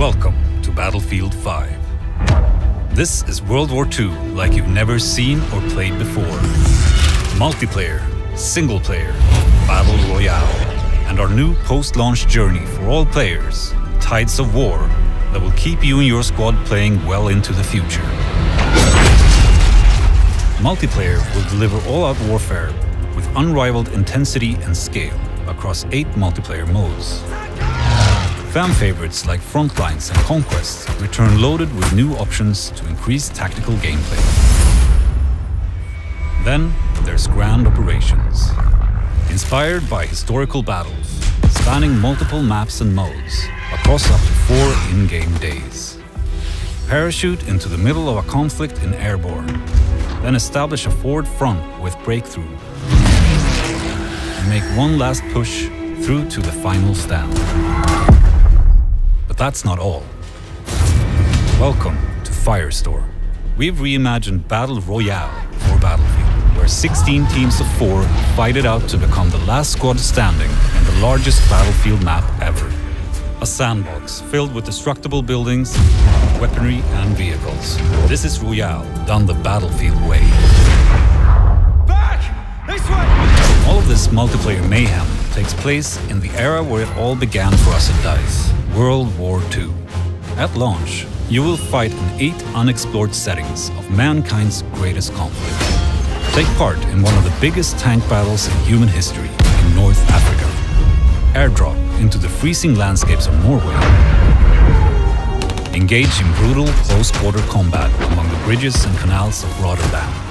Welcome to Battlefield 5. This is World War II like you've never seen or played before. Multiplayer, single player, Battle Royale, and our new post-launch journey for all players, Tides of War, that will keep you and your squad playing well into the future. Multiplayer will deliver all-out warfare with unrivaled intensity and scale across eight multiplayer modes. Fan favorites like Frontlines and Conquest return loaded with new options to increase tactical gameplay. Then there's Grand Operations. Inspired by historical battles, spanning multiple maps and modes across up to four in-game days. Parachute into the middle of a conflict in Airborne, then establish a forward front with Breakthrough. And make one last push through to the final stand. That's not all. Welcome to Firestorm. We've reimagined Battle Royale for Battlefield, where 16 teams of four fight it out to become the last squad standing in the largest battlefield map ever. A sandbox filled with destructible buildings, weaponry, and vehicles. This is Royale, done the battlefield way. Back! This way! All of this multiplayer mayhem takes place in the era where it all began for us at DICE, World War II. At launch, you will fight in eight unexplored settings of mankind's greatest conflict. Take part in one of the biggest tank battles in human history in North Africa. Airdrop into the freezing landscapes of Norway. Engage in brutal close-quarter combat among the bridges and canals of Rotterdam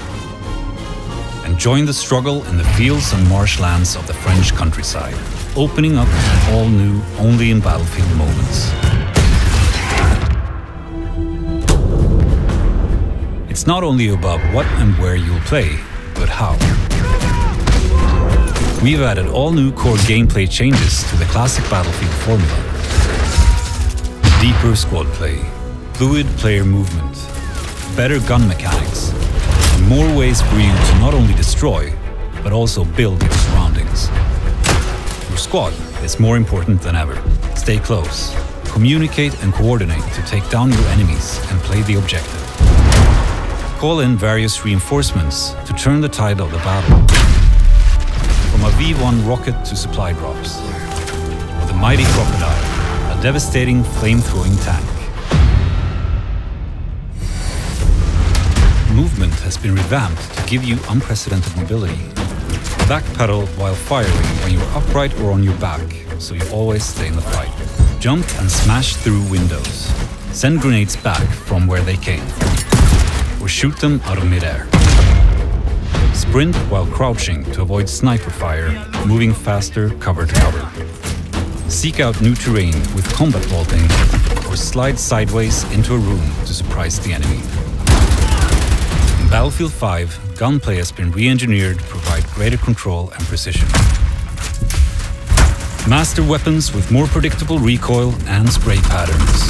join the struggle in the fields and marshlands of the French countryside, opening up all new, only in battlefield moments. It's not only about what and where you'll play, but how. We've added all new core gameplay changes to the classic Battlefield formula. Deeper squad play, fluid player movement, better gun mechanics, more ways for you to not only destroy, but also build your surroundings. Your squad is more important than ever. Stay close, communicate and coordinate to take down your enemies and play the objective. Call in various reinforcements to turn the tide of the battle. From a V1 rocket to supply drops, or the mighty Crocodile, a devastating flame-throwing tank. Movement has been revamped to give you unprecedented mobility. Backpedal while firing when you're upright or on your back, so you always stay in the fight. Jump and smash through windows. Send grenades back from where they came. Or shoot them out of midair. Sprint while crouching to avoid sniper fire, moving faster cover to cover. Seek out new terrain with combat vaulting, or slide sideways into a room to surprise the enemy. Battlefield 5, gunplay has been re-engineered to provide greater control and precision. Master weapons with more predictable recoil and spray patterns.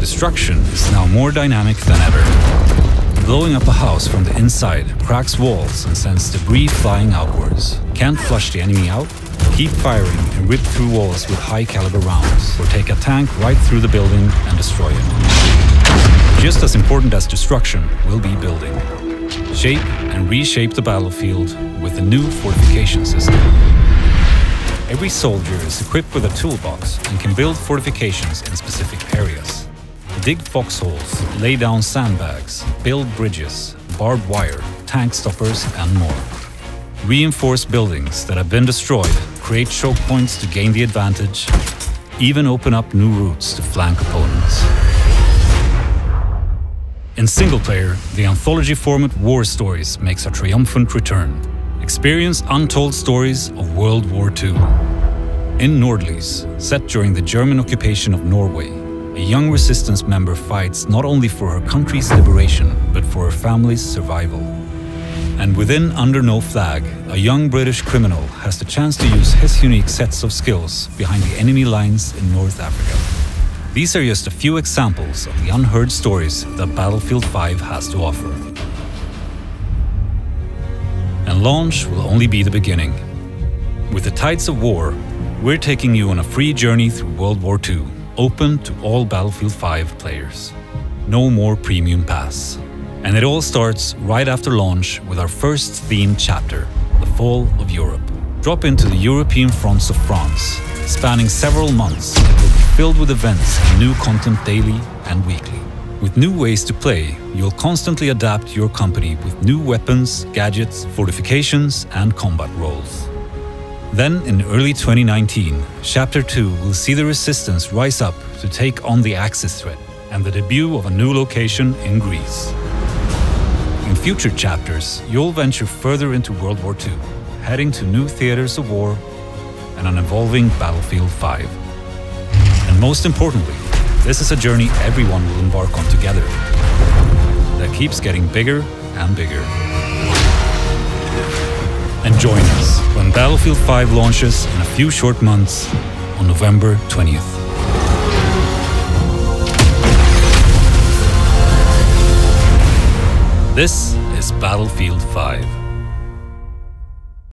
Destruction is now more dynamic than ever. Blowing up a house from the inside cracks walls and sends debris flying outwards. Can't flush the enemy out? Keep firing and rip through walls with high caliber rounds, or take a tank right through the building and destroy it. Just as important as destruction will be building. Shape and reshape the battlefield with a new fortification system. Every soldier is equipped with a toolbox and can build fortifications in specific areas. Dig foxholes, lay down sandbags, build bridges, barbed wire, tank stoppers, and more. Reinforce buildings that have been destroyed, create choke points to gain the advantage, even open up new routes to flank opponents. In single player, the anthology format War Stories makes a triumphant return. Experience untold stories of World War II. In Nordlys, set during the German occupation of Norway, a young resistance member fights not only for her country's liberation, but for her family's survival. And within Under No Flag, a young British criminal has the chance to use his unique sets of skills behind the enemy lines in North Africa. These are just a few examples of the unheard stories that Battlefield 5 has to offer. And launch will only be the beginning. With the tides of war, we're taking you on a free journey through World War II, open to all Battlefield 5 players. No more Premium Pass. And it all starts right after launch with our first themed chapter, The Fall of Europe. Drop into the European fronts of France. Spanning several months, filled with events and new content daily and weekly. With new ways to play, you'll constantly adapt your company with new weapons, gadgets, fortifications, and combat roles. Then, in early 2019, Chapter 2 will see the Resistance rise up to take on the Axis threat and the debut of a new location in Greece. In future chapters, you'll venture further into World War II, heading to new theaters of war and an evolving Battlefield 5. Most importantly, this is a journey everyone will embark on together that keeps getting bigger and bigger. And join us when Battlefield 5 launches in a few short months on November 20th. This is Battlefield 5.